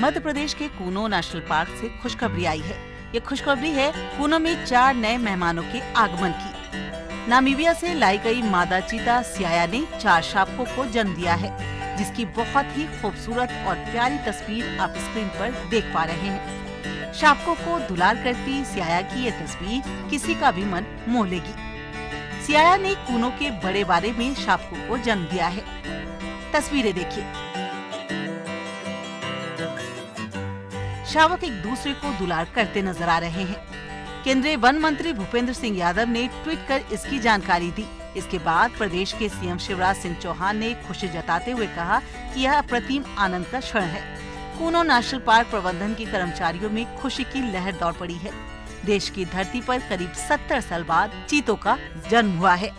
मध्य प्रदेश के Kuno national park से खुशखबरी आई है। ये खुशखबरी है कूनो में चार नए मेहमानों के आगमन की। नामीबिया से लाई गई मादा चीता सियाया ने चार शावकों को जन्म दिया है, जिसकी बहुत ही खूबसूरत और प्यारी तस्वीर आप स्क्रीन पर देख पा रहे हैं। शावकों को दुलार करती सियाया की ये तस्वीर किसी का भी मन मोह लेगी। सियाया ने कूनो के बड़े बारे में शावकों को जन्म दिया है। तस्वीरें देखिए। शावक एक दूसरे को दुलार करते नज़र आ रहे हैं। केंद्रीय वन मंत्री भूपेंद्र सिंह यादव ने ट्वीट कर इसकी जानकारी दी। इसके बाद प्रदेश के सीएम शिवराज सिंह चौहान ने खुशी जताते हुए कहा कि यह अप्रतिम आनंद का क्षण है। कूनो नेशनल पार्क प्रबंधन के कर्मचारियों में खुशी की लहर दौड़ पड़ी है। देश की धरती पर करीब 70 साल बाद चीतों का जन्म हुआ है।